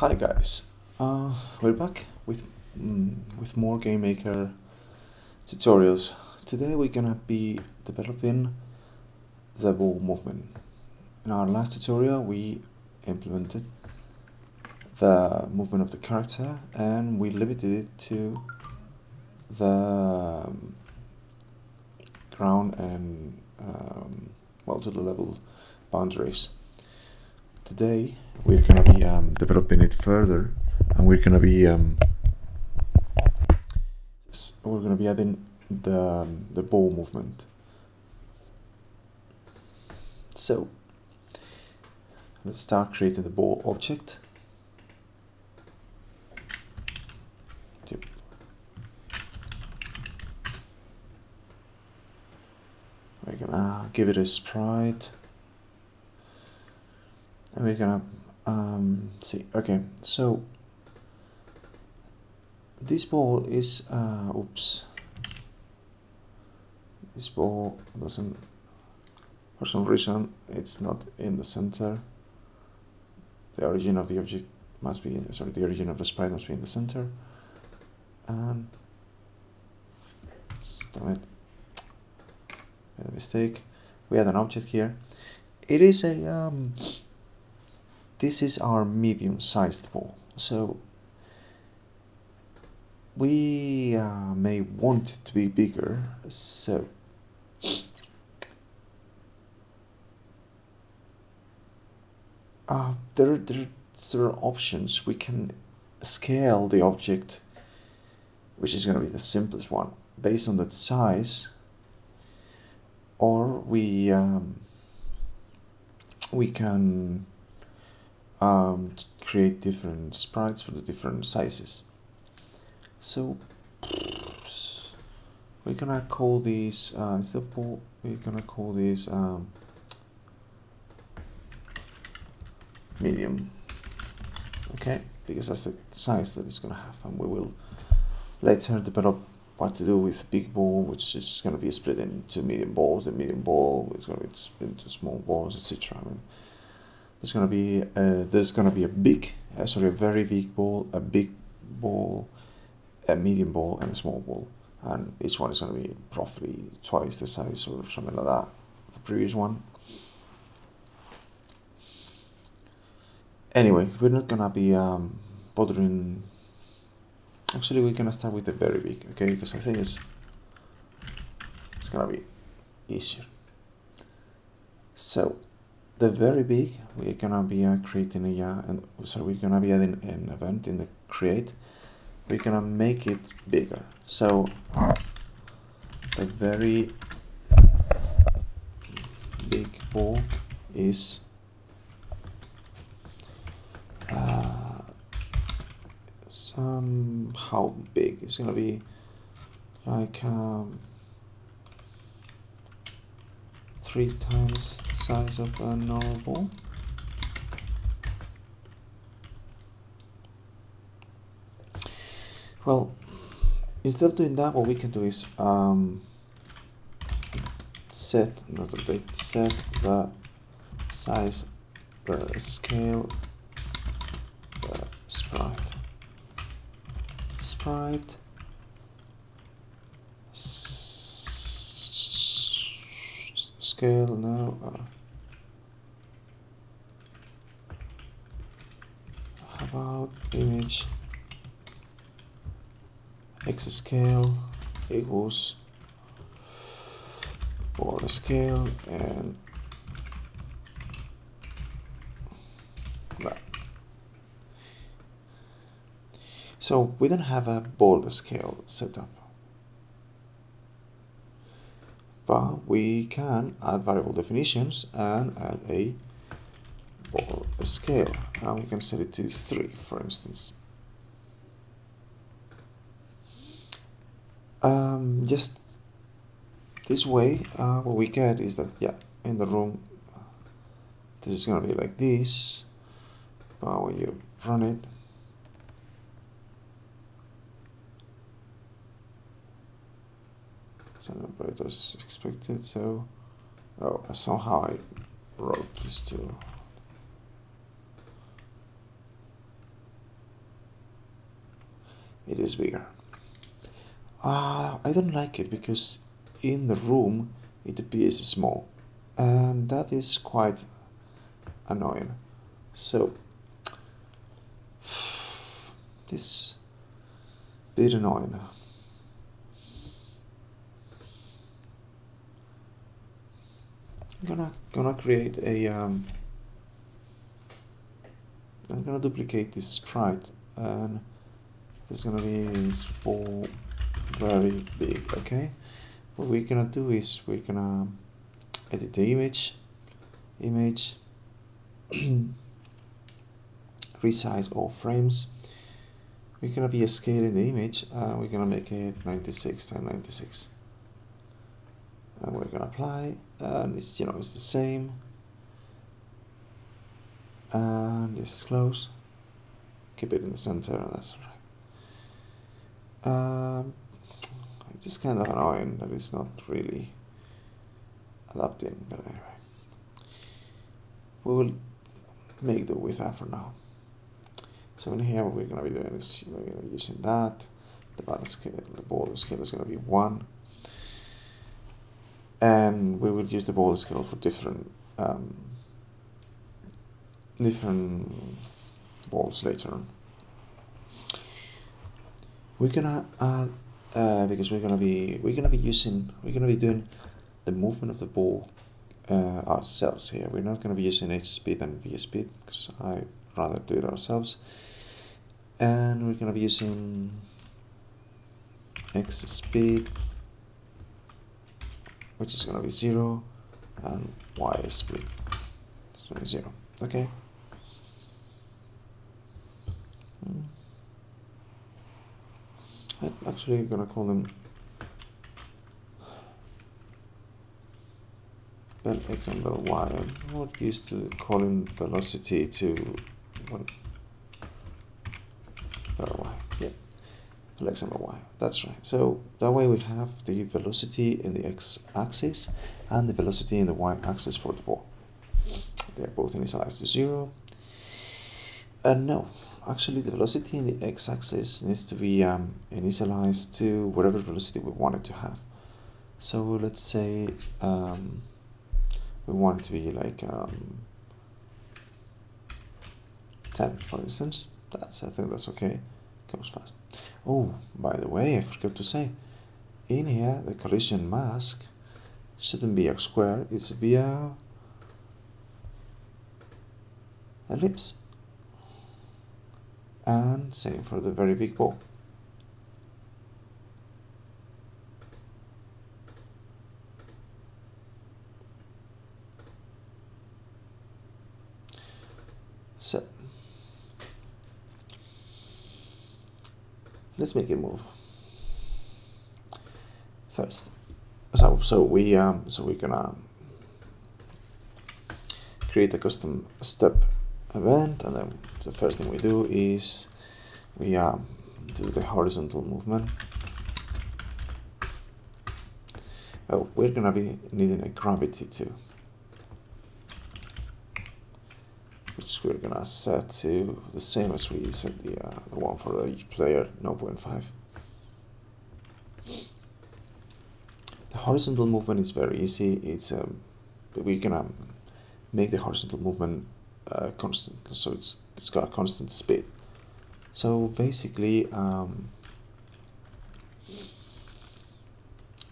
Hi guys, uh, we're back with mm, with more GameMaker tutorials. Today we're gonna be developing the ball movement. In our last tutorial we implemented the movement of the character and we limited it to the um, ground and um, well to the level boundaries. Today we're gonna be um, developing it further, and we're gonna be um, we're gonna be adding the um, the ball movement. So let's start creating the ball object. We're gonna give it a sprite and we're gonna um, see okay so this ball is uh, oops. This ball doesn't for some reason it's not in the center. The origin of the object must be sorry the origin of the sprite must be in the center. And damn it. Made a mistake. We had an object here. It is a um, this is our medium sized ball so we uh, may want it to be bigger so uh, there, there, there are options. We can scale the object which is going to be the simplest one based on that size or we um, we can um, create different sprites for the different sizes. So we're gonna call this uh, instead of ball, we're gonna call this um, medium. Okay, because that's the size that it's gonna have, and we will later develop what to do with big ball, which is to be split into medium balls. The medium ball is to be split into small balls, etc. I mean, there's gonna be a, there's gonna be a big, uh, sorry, a very big ball, a big ball, a medium ball, and a small ball, and each one is gonna be roughly twice the size or something like that. The previous one. Anyway, we're not gonna be um, bothering. Actually, we're gonna start with the very big, okay? Because I think it's it's gonna be easier. So the very big we're gonna be uh, creating a uh, and so we're gonna be adding an event in the create. We're gonna make it bigger. So the very big ball is uh, somehow big. It's gonna be like um, three times the size of a normal. Well, instead of doing that, what we can do is um, set, not update, set the size, the scale, the sprite. Sprite scale now. About image x scale equals border scale and. So we don't have a border scale set up. but we can add variable definitions and add a ball scale and we can set it to 3 for instance. Um, just this way uh, what we get is that yeah in the room this is gonna be like this. But when you run it but it was expected so oh somehow I wrote this to it is bigger. Uh, I don't like it because in the room it appears small and that is quite annoying. So this bit annoying. I'm gonna gonna create a um, I'm gonna duplicate this sprite and there's gonna be this ball very big okay? What we're gonna do is we're gonna edit the image image resize all frames. We're gonna be scaling the image we're gonna make it 96 and 96 and we're gonna apply and it's you know it's the same. And it's close. Keep it in the center and that's right. Um, it's just kind of annoying that it's not really adapting but anyway. We will make do with that for now. So in here what we're going to be doing is to be using that. The button scale the scale is going to be 1 and we will use the ball scale for different um, different balls later on. We're gonna add uh, because we're gonna be we're gonna be using we're gonna be doing the movement of the ball uh, ourselves here. We're not gonna be using H speed and V speed because I rather do it ourselves. And we're gonna be using X speed which is going to be 0 and y is going to be 0 okay? Hmm. I'm actually going to call them bel x and bel y. I'm not used to calling velocity to what bel y flex and y. That's right. So that way we have the velocity in the x-axis and the velocity in the y-axis for the ball. They're both initialized to zero. And no, actually the velocity in the x-axis needs to be um, initialized to whatever velocity we want it to have. So let's say um, we want it to be like um, 10 for instance. That's I think that's okay goes fast. Oh, by the way, I forgot to say, in here the collision mask shouldn't be a square, it should be a ellipse. And same for the very big ball. So let's make it move. First so so we um so we're gonna create a custom step event and then the first thing we do is we um, do the horizontal movement. Oh we're gonna be needing a gravity too which we're gonna set to the same as we set the, uh, the one for the player 0.5. The horizontal movement is very easy. It's um, we can um, make the horizontal movement uh, constant, so it's it's got a constant speed. So basically, um,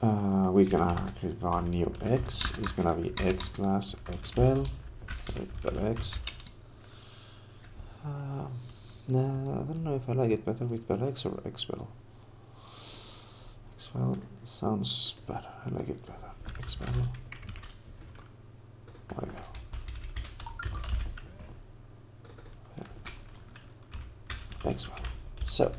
uh, we're gonna create our new x. It's gonna be x plus x bel, bel x uh, nah, I don't know if I like it better with Belex or Expel. Expel sounds better. I like it better. Expel. Why not? Yeah. Expel. So.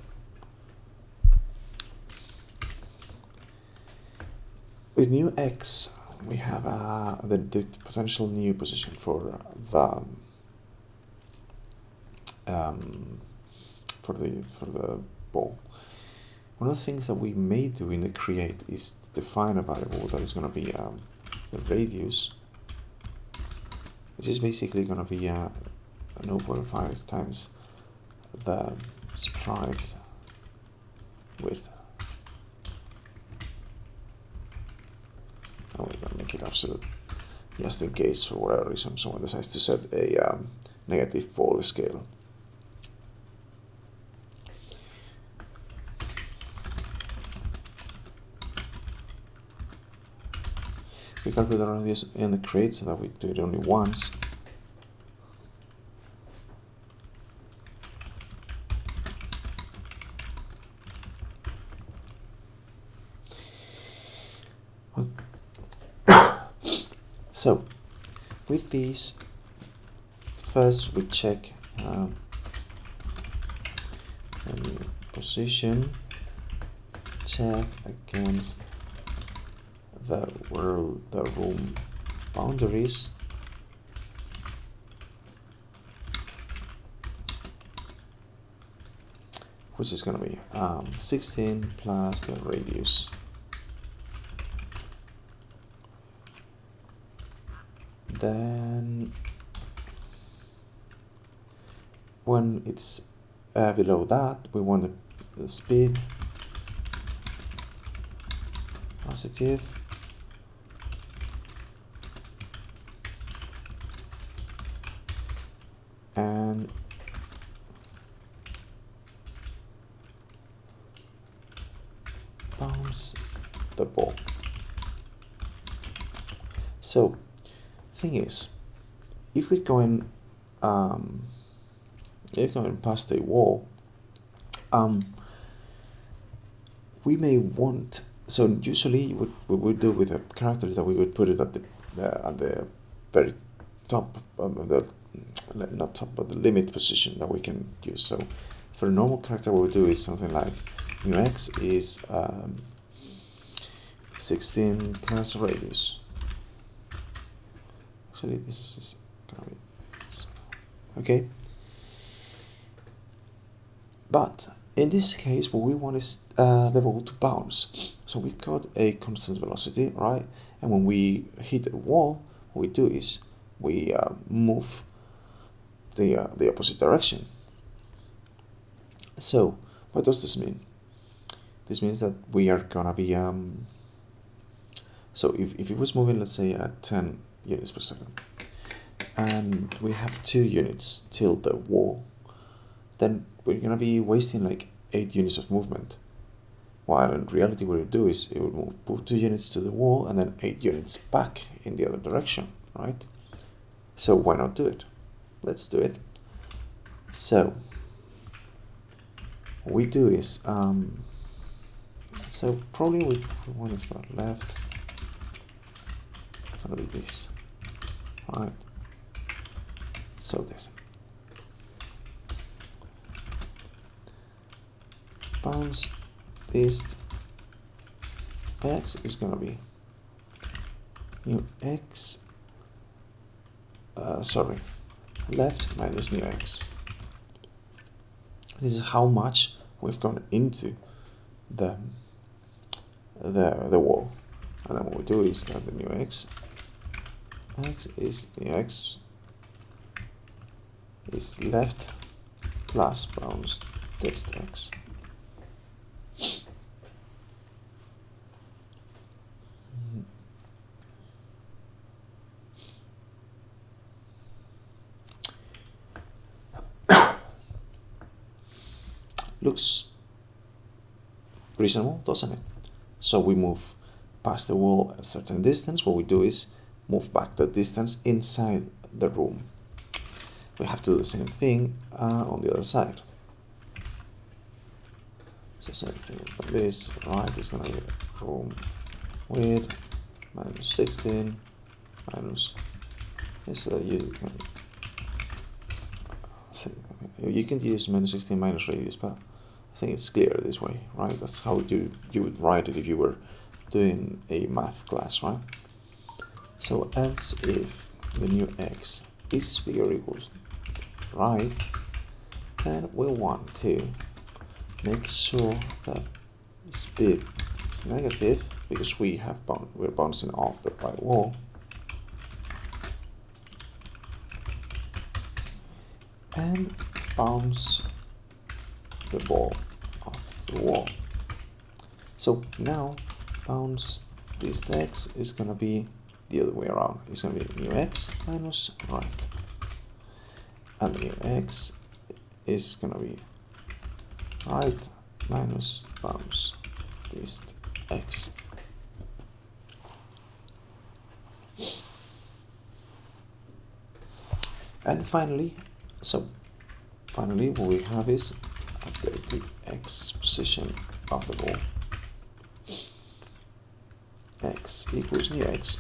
With new X, we have uh, the, the potential new position for the um, for the for the ball. One of the things that we may do in the create is define a variable that is going to be um, the radius, which is basically going to be uh, 0.5 times the sprite width. And we're gonna make it absolute just in case for whatever reason someone decides to set a um, negative the scale. Calculate the radius in the crate so that we do it only once. so with these first we check um, position check against the world the room boundaries. Which is going to be um, 16 plus the radius. Then when it's uh, below that we want the, the speed. Positive and bounce the ball. So, thing is, if we're going, um, if we're going past a wall, um, we may want. So usually, what we would do with a character is that we would put it at the, the at the very top of the not top but the limit position that we can use. So for a normal character what we do is something like mu x is um, 16 plus radius. Actually this is okay? But in this case what we want is uh, the ball to bounce. So we've got a constant velocity right? And when we hit a wall what we do is we uh, move the, uh, the opposite direction. So, what does this mean? This means that we are gonna be, um, so if, if it was moving, let's say at 10 units per second, and we have two units till the wall, then we're gonna be wasting like 8 units of movement. While in reality what it would do is it would move 2 units to the wall and then 8 units back in the other direction, right? So why not do it? Let's do it. So, what we do is, um, so probably we want to start left, gonna be this, right? So this. Bounce this x is gonna be new x, uh, sorry, left minus new x. This is how much we've gone into the the the wall. And then what we do is that the new x x is mu x is left plus bounce test x. looks reasonable, doesn't it? So we move past the wall a certain distance. What we do is move back the distance inside the room. We have to do the same thing uh, on the other side. So same thing like this, right? It's gonna be room width minus 16 minus so you can you can use minus 16 minus radius, but I think it's clear this way, right? That's how you, you would write it if you were doing a math class, right? So else if the new x is bigger or equals right, then we want to make sure that speed is negative because we have we're bouncing off the right wall. And bounce the ball the wall. So now bounce this x is gonna be the other way around. It's gonna be new x minus right. And new x is gonna be right minus bounce this x. And finally, so finally what we have is update the x position of the ball. x equals new x.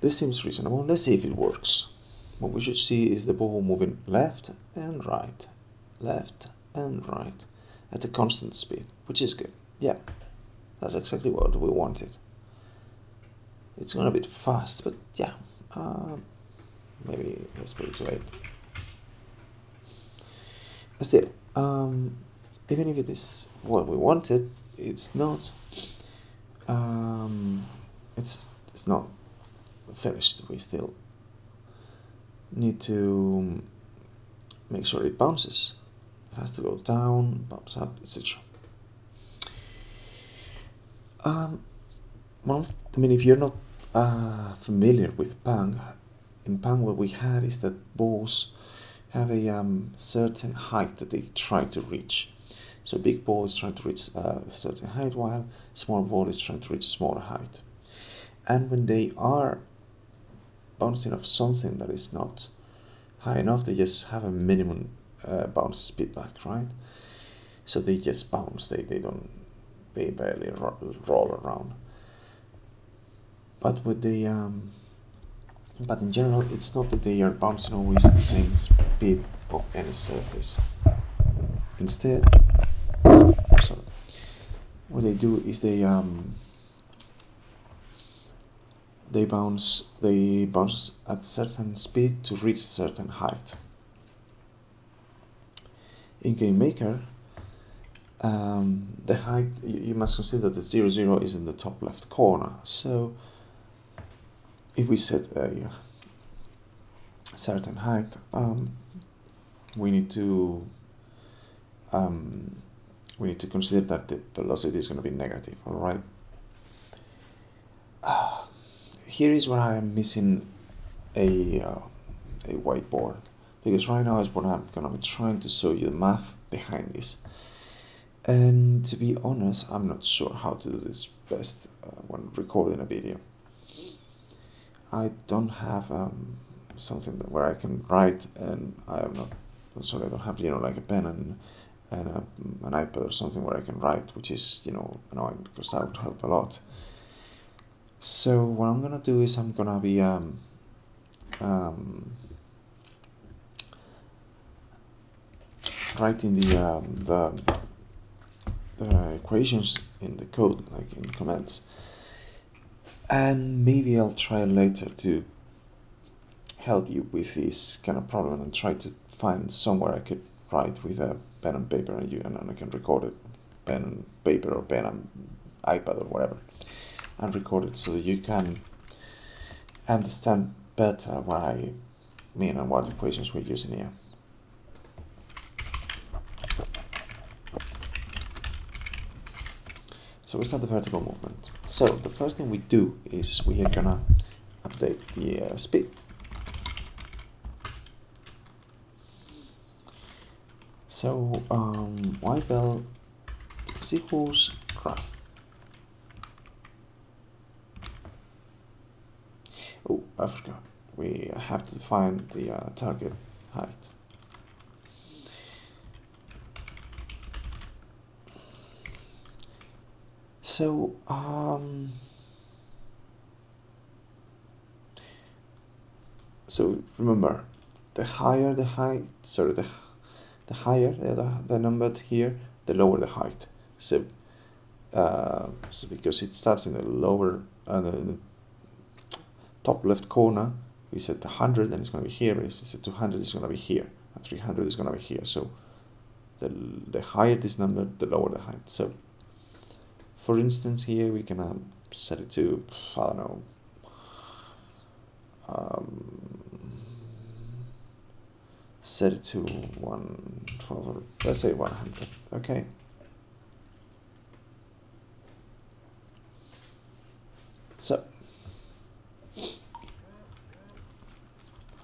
This seems reasonable. Let's see if it works. What we should see is the ball moving left and right, left and right at a constant speed, which is good. Yeah, that's exactly what we wanted. It's going a bit fast, but yeah, uh, maybe let's put it to 8. Still, um, even if it is what we wanted, it's not, um, it's, it's not finished. We still need to make sure it bounces. It has to go down, bounce up, etc. Um, well, I mean, if you're not uh, familiar with Pang, in Pang what we had is that balls have a um, certain height that they try to reach. So big ball is trying to reach uh, a certain height, while small ball is trying to reach a smaller height. And when they are bouncing off something that is not high enough, they just have a minimum uh, bounce speed back, right? So they just bounce. They they don't they barely ro roll around. But with the um, but in general, it's not that they are bouncing always the same speed of any surface. Instead, sorry, what they do is they um, they bounce they bounce at certain speed to reach certain height. In GameMaker, um, the height you, must consider that the zero zero is in the top left corner. So if we set a certain height, um, we need to um, we need to consider that the velocity is going to be negative. All right. Uh, here is where I am missing a uh, a whiteboard because right now is what I'm going to be trying to show you the math behind this. And to be honest, I'm not sure how to do this best uh, when recording a video. I don't have um, something that, where I can write, and I am not. Sorry, I don't have you know like a pen and and a, an iPad or something where I can write, which is you know annoying because that would help a lot. So what I'm gonna do is I'm gonna be um, um, writing the um, the the equations in the code, like in comments. And maybe I'll try later to help you with this kind of problem and try to find somewhere I could write with a pen and paper and you and I can record it, pen and paper or pen and iPad or whatever, and record it so that you can understand better what I mean and what equations we're using here. So we start the vertical movement. So the first thing we do is we are gonna update the uh, speed. So um, y bell is equals graph. Oh, I forgot. We have to find the uh, target height. So, um, so remember, the higher the height, sorry, the, the higher the, the number here, the lower the height. So, uh, so because it starts in the lower, uh, the, top left corner, we set 100 and it's going to be here. If we set 200, it's going to be here. And 300 is going to be here. So, the, the higher this number, the lower the height. So, for instance here we can um, set it to I don't know um, set it to 112 let's say 100 okay. So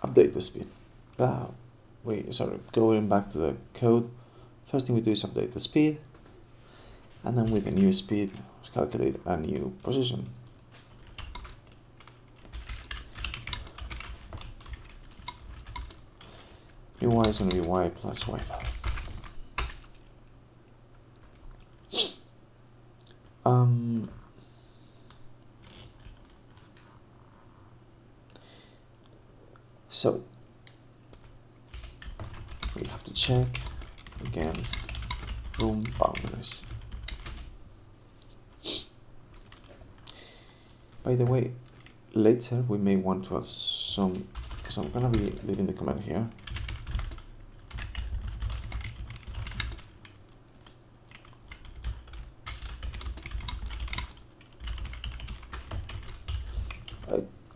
update the speed. Ah, wait sorry going back to the code. First thing we do is update the speed and then with a new speed calculate a new position. New y is going to be y plus y um so we have to check against room boundaries by the way later we may want to add some so I'm gonna be leaving the command here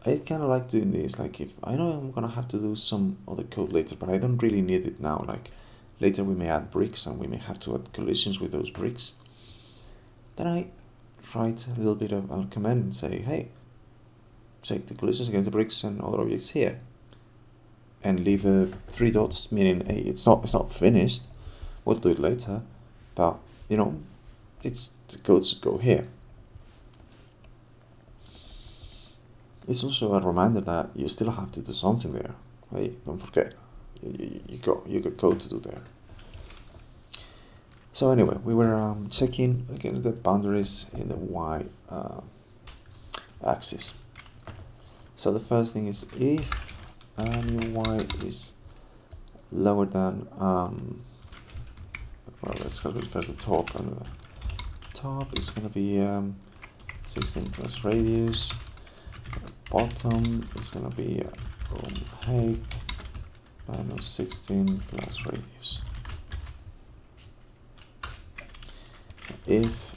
I kind of like doing this. Like if I know I'm gonna have to do some other code later, but I don't really need it now. Like later we may add bricks and we may have to add collisions with those bricks. Then I write a little bit of a command and say, hey, check the collisions against the bricks and other objects here, and leave uh, three dots, meaning hey, it's not it's not finished. We'll do it later, but you know, it's the code should go here. it's also a reminder that you still have to do something there. Hey, don't forget, you, you got you got code to do there. So anyway, we were um, checking again the boundaries in the y uh, axis. So the first thing is if new y is lower than um, well, let's calculate first the top and the top is going to be um, 16 plus radius bottom is going to be room height minus 16 plus radius. If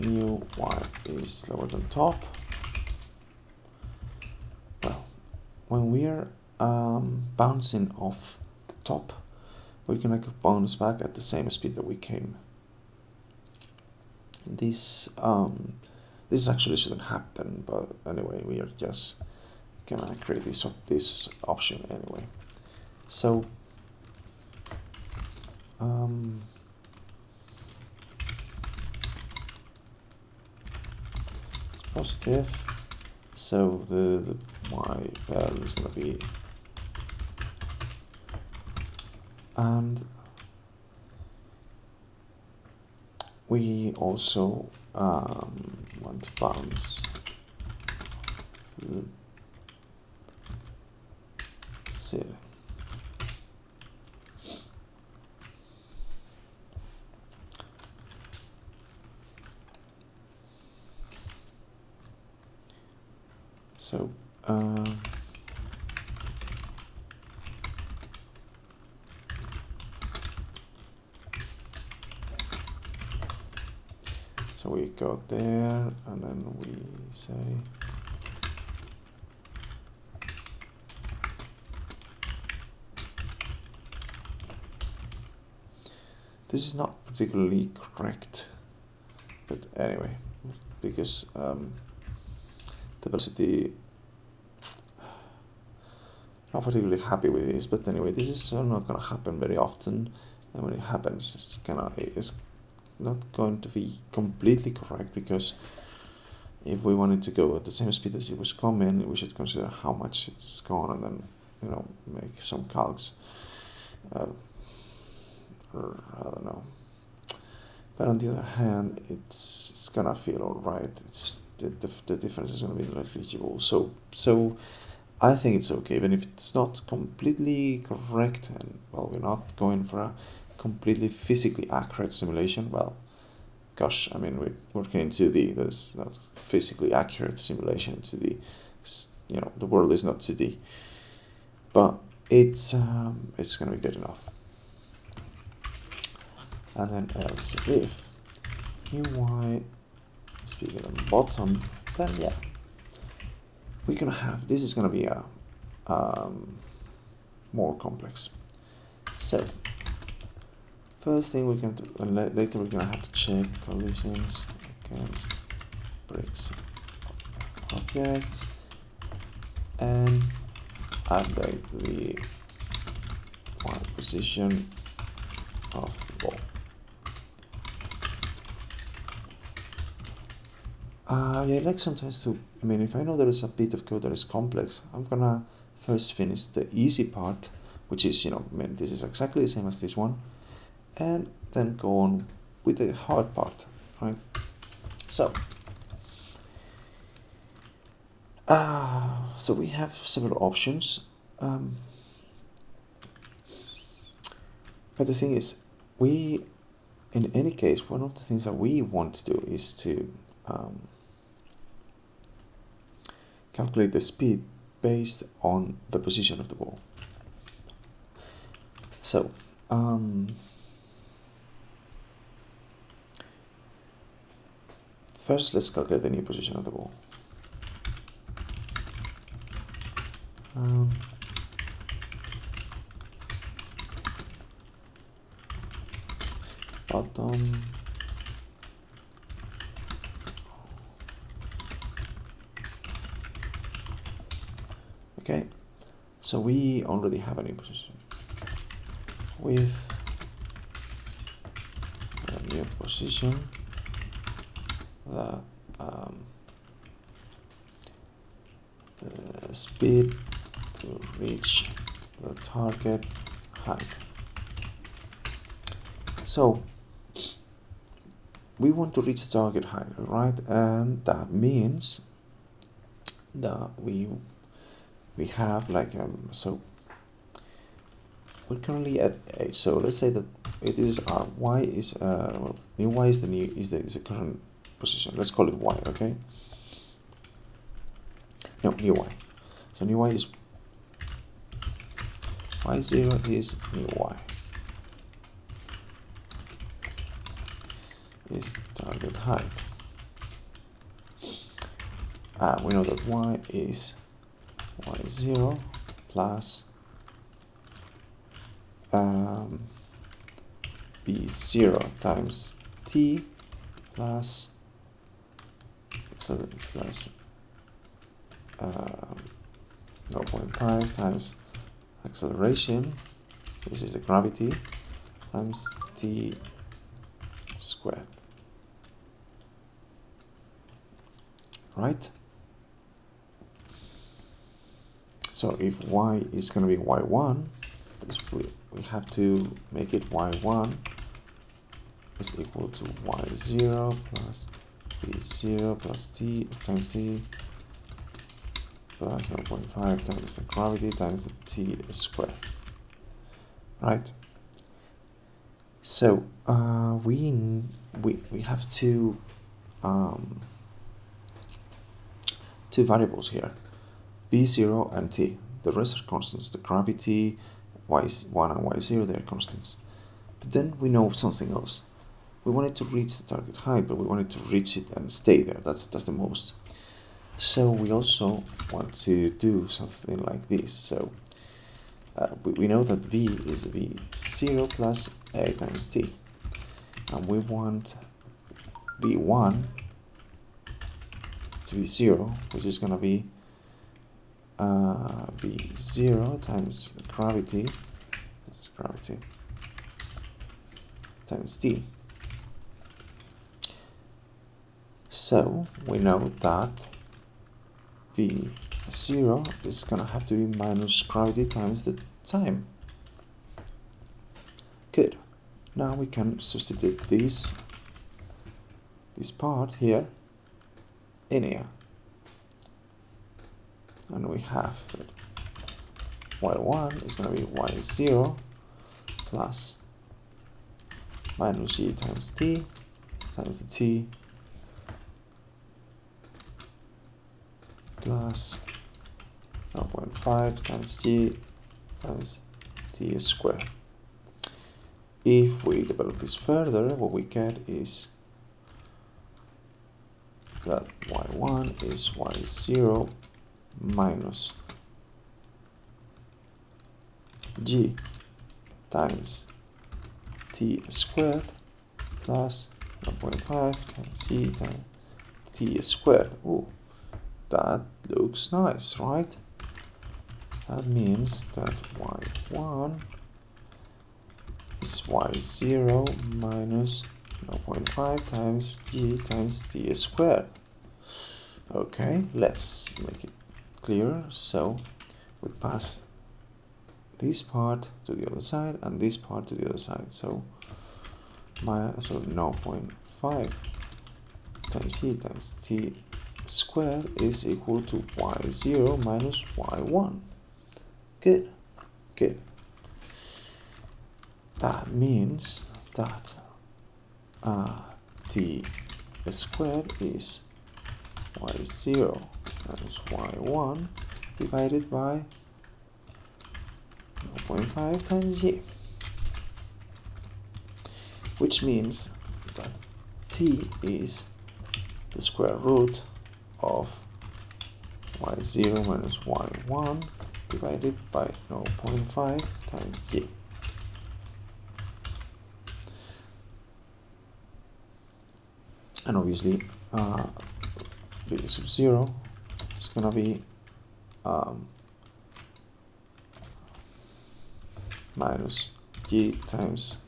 new y is lower than top, well, when we're um, bouncing off the top, we're to bounce back at the same speed that we came. This um, this actually shouldn't happen, but anyway, we are just gonna create this, this option anyway. So, um, positive, so the, the y value is gonna be, and we also um, want to bounce the ceiling. So, um, So we go there and then we say this is not particularly correct but anyway because um, the velocity not particularly happy with this but anyway this is not going to happen very often and when it happens it's gonna it's not going to be completely correct because if we wanted to go at the same speed as it was coming, we should consider how much it's gone and then, you know, make some calcs. Uh, or I don't know. But on the other hand, it's it's gonna feel alright. It's the, the, the difference is gonna be negligible. So so I think it's okay, even if it's not completely correct and well we're not going for a completely physically accurate simulation, well, gosh, I mean, we're working in 2D. There's not physically accurate simulation in 2D. You know, the world is not 2D. But it's um, it's going to be good enough. And then else if new is bigger than bottom, then yeah, we're gonna have this is gonna be a um, more complex. So first thing we can do, later we're gonna have to check collisions against bricks objects and update the y position of the ball. Uh, yeah, I like sometimes to, I mean, if I know there is a bit of code that is complex, I'm gonna first finish the easy part, which is, you know, I mean, this is exactly the same as this one, and then go on with the hard part, right? So, uh, so we have several options. Um, but the thing is, we, in any case, one of the things that we want to do is to um, calculate the speed based on the position of the ball. So, um, first let's calculate the new position of the ball. Um, bottom okay. So we already have a new position. With a new position the, um, the speed to reach the target height. So we want to reach target height right? And that means that we we have like um so we're currently at a so let's say that it is our y is uh well, new y is the new is the is the current position. Let's call it y okay? No new y. So new y is y0 is new y. Is target height. Uh, we know that y is y0 plus um, b0 times t plus plus um, 0.5 times acceleration. This is the gravity times t squared. Right So if y is going to be y1, this we, we have to make it y1 is equal to y0 plus b0 plus t times t plus 0.5 times the gravity times the t squared. Right? So uh, we, we, we have two, um, two variables here b0 and t. The rest are constants. The gravity, y1 and y0, they're constants. But then we know something else. We wanted to reach the target height, but we wanted to reach it and stay there. That's, that's the most. So we also want to do something like this. So uh, we, we know that v is v0 plus a times t. And we want v1 to be 0, which is going to be uh, be 0 times gravity, gravity, times t. So we know that v0 is going to have to be minus gravity times the time. Good. Now we can substitute this, this part here in here and we have that y1 is going to be y0 plus minus g times t times t plus 0.5 times g times t squared. If we develop this further, what we get is that y1 is y0 minus g times t squared plus 1.5 times g times t squared. Ooh, that looks nice, right? That means that y1 is y0 minus 0.5 times g times t squared. Okay, let's make it clearer. So we pass this part to the other side and this part to the other side. So my so 0.5 times c times t squared is equal to y0 minus y1. Good, good. That means that uh, t squared is y0 minus y1 divided by 0.5 times g which means that t is the square root of y0 minus y1 divided by 0.5 times g. And obviously, uh, b sub 0 to be um, minus g times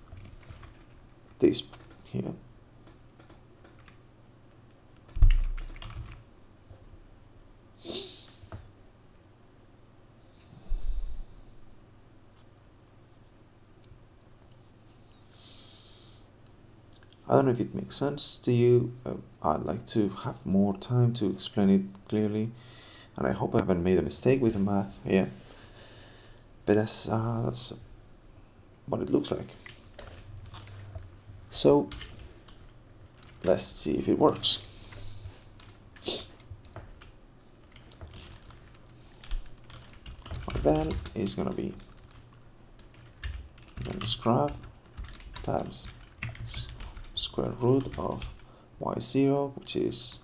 this here. I don't know if it makes sense to you. Uh, I'd like to have more time to explain it clearly, and I hope I haven't made a mistake with the math here. But that's uh, that's what it looks like. So let's see if it works. My band is gonna be graph times square root of y0 which is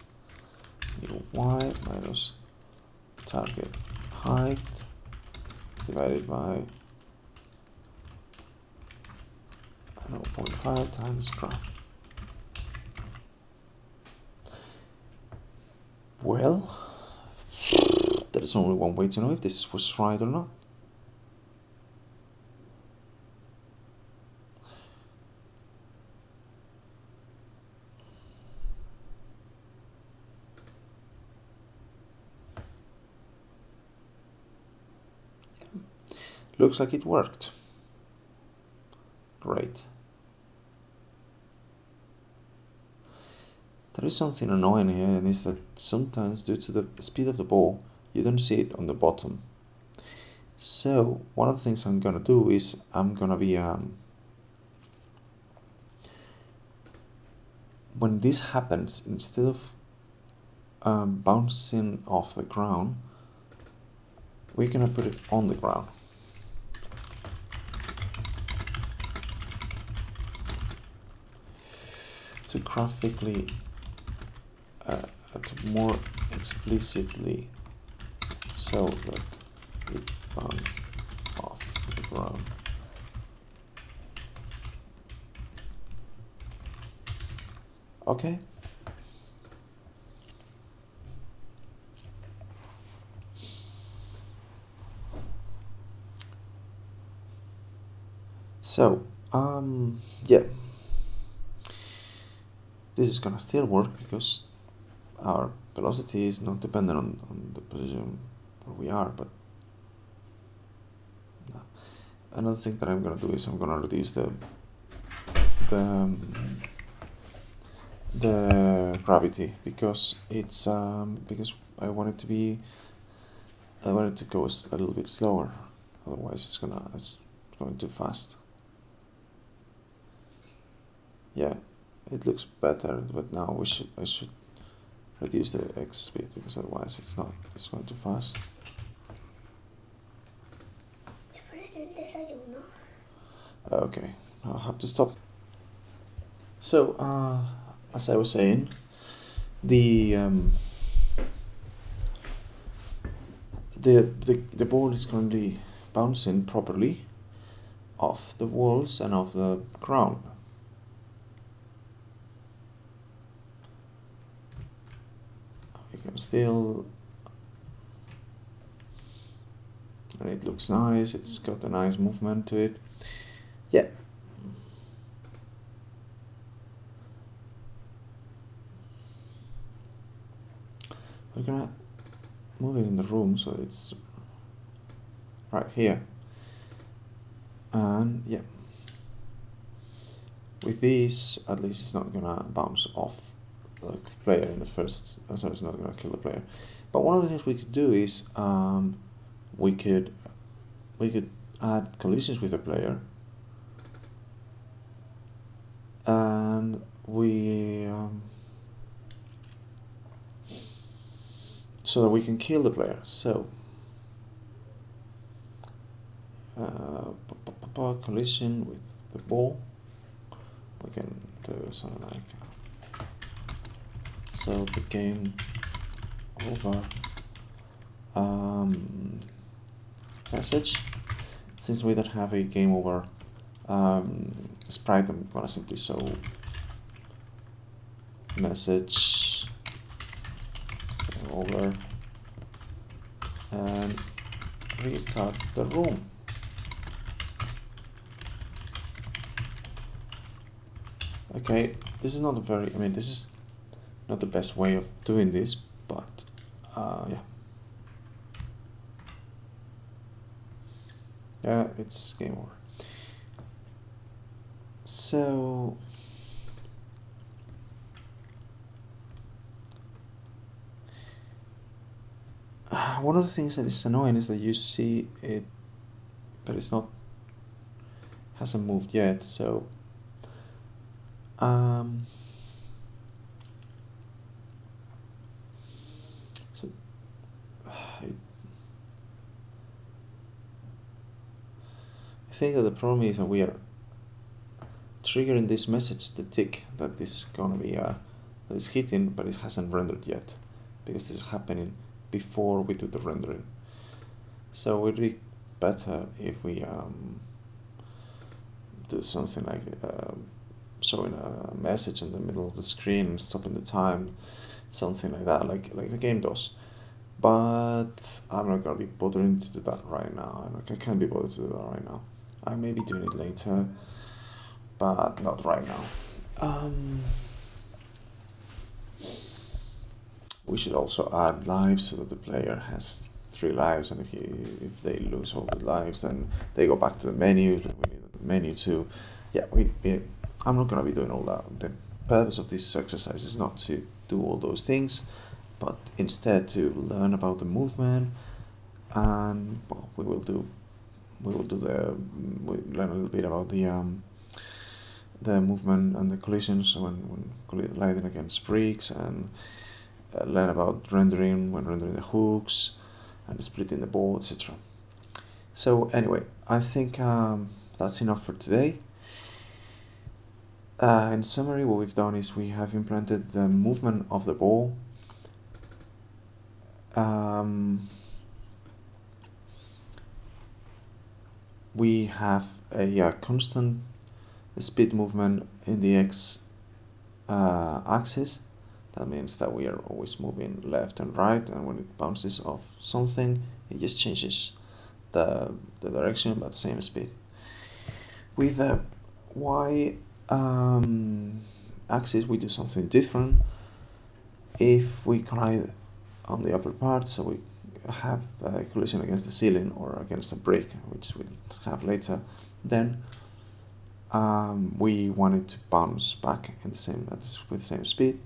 y minus target height divided by 0.5 times graph. Well, there is only one way to know if this was right or not. Looks like it worked. Great. There is something annoying here and is that sometimes due to the speed of the ball you don't see it on the bottom. So one of the things I'm gonna do is I'm gonna be um, when this happens instead of um, bouncing off the ground we're gonna put it on the ground to graphically uh, to more explicitly so that it bounced off the ground. Okay. So, um, yeah, this is gonna still work because our velocity is not dependent on, on the position where we are, but no. another thing that I'm gonna do is I'm gonna reduce the the the gravity because it's um, because I want it to be I want it to go a little bit slower otherwise it's gonna it's going too fast yeah it looks better but now we should I should reduce the X speed because otherwise it's not it's going too fast. Okay I'll have to stop. So uh, as I was saying the um, the, the, the ball is currently bouncing properly off the walls and off the ground. You can still and it looks nice it's got a nice movement to it. Yeah. We're gonna move it in the room so it's right here. And yeah. With this at least it's not gonna bounce off the player in the first so it's not gonna kill the player. But one of the things we could do is um, we could we could add collisions with a player. And we um, so that we can kill the player. So uh, collision with the ball. We can do something like so the game over um, message. Since we don't have a game over um, sprite, I'm gonna simply show message over and restart the room. Okay, this is not a very, I mean, this is not the best way of doing this, but uh, yeah. Yeah, it's game over. So one of the things that is annoying is that you see it, but it's not hasn't moved yet. So um, so it I think that the problem is that we are triggering this message, the tick that is gonna be uh, that is hitting, but it hasn't rendered yet because this is happening before we do the rendering. So it would be better if we um, do something like uh, showing a message in the middle of the screen stopping the time, something like that, like like the game does. But I'm not gonna be bothering to do that right now. I can't be bothered to do that right now. I may be doing it later, but not right now. Um, we should also add lives so that the player has three lives, and if, he, if they lose all the lives, then they go back to the menu. We need the menu too. Yeah, we, we, I'm not gonna be doing all that. The purpose of this exercise is not to do all those things, but instead to learn about the movement, and well, we will do we will do the we learn a little bit about the um, the movement and the collisions when, when colliding against bricks and uh, learn about rendering when rendering the hooks and splitting the ball etc so anyway I think um, that's enough for today. Uh, in summary what we've done is we have implemented the movement of the ball um, we have a, a constant speed movement in the x uh, axis. That means that we are always moving left and right and when it bounces off something it just changes the, the direction but same speed. With the y um, axis we do something different. If we collide on the upper part so we have a collision against the ceiling or against a brick, which we'll have later, then um, we want it to bounce back in the same with the same speed.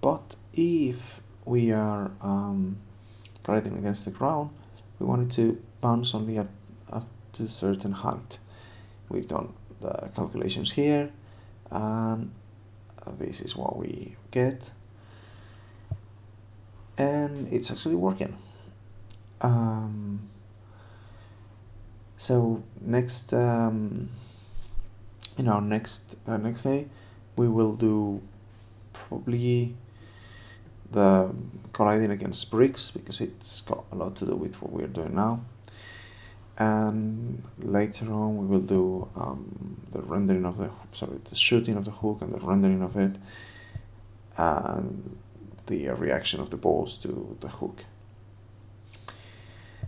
But if we are um, colliding against the ground, we want it to bounce only at up to a certain height. We've done the calculations here, and this is what we get, and it's actually working. Um, so next, um, in our next uh, next day, we will do probably the colliding against bricks because it's got a lot to do with what we're doing now. And later on we will do um, the rendering of the sorry the shooting of the hook and the rendering of it and the reaction of the balls to the hook